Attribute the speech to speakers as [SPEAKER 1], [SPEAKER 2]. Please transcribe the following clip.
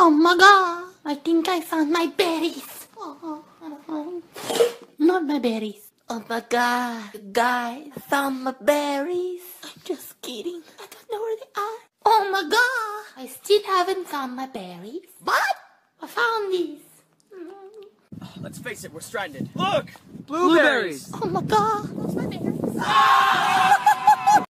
[SPEAKER 1] Oh my god, I think I found my berries. Oh, not my berries. Oh my god, guys, found my berries. I'm just kidding. I don't know where they are. Oh my god, I still haven't found my berries. But I found these.
[SPEAKER 2] Let's face it, we're stranded. Look!
[SPEAKER 3] Blueberries!
[SPEAKER 1] Oh my god.